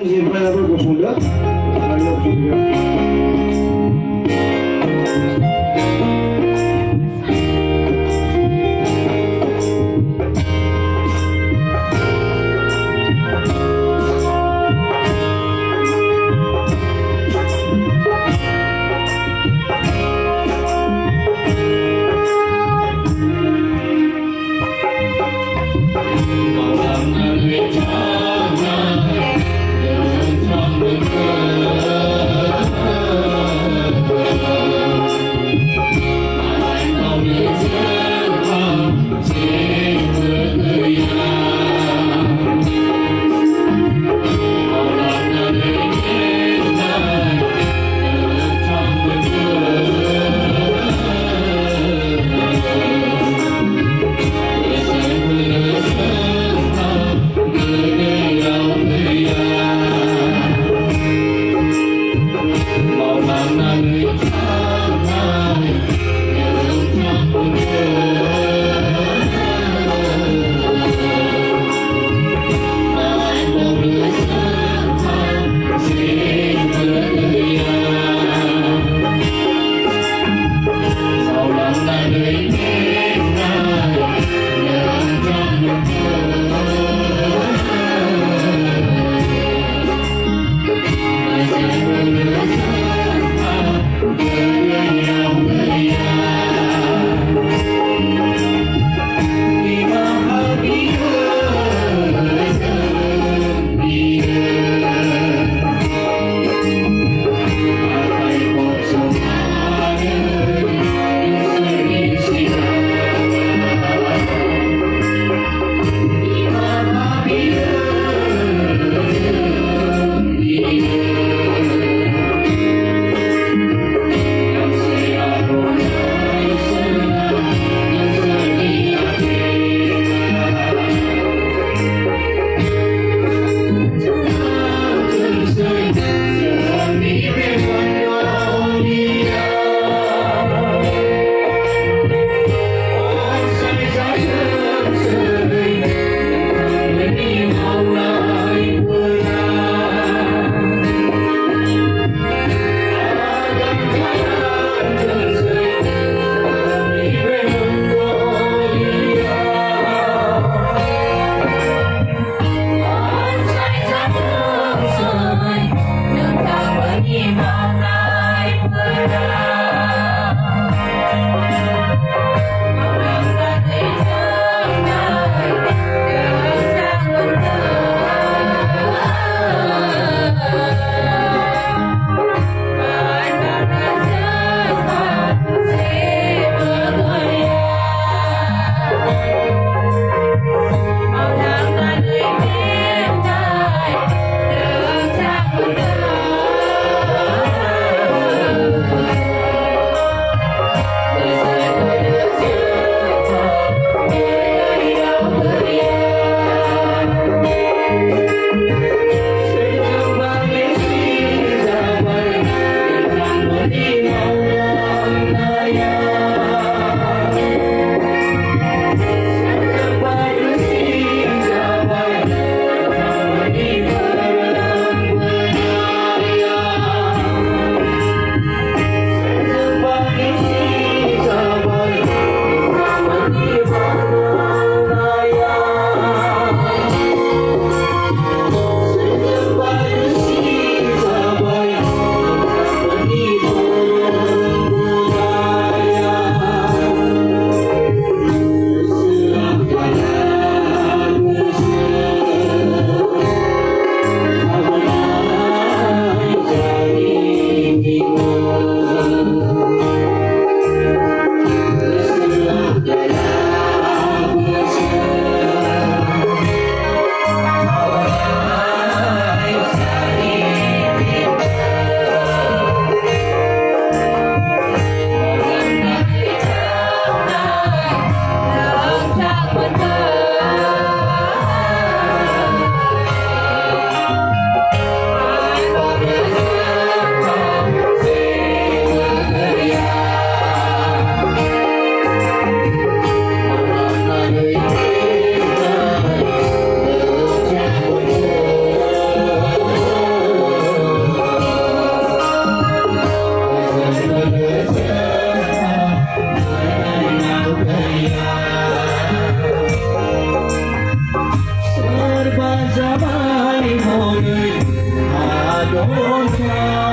J'ai vraiment la profondeur. my morning adoration.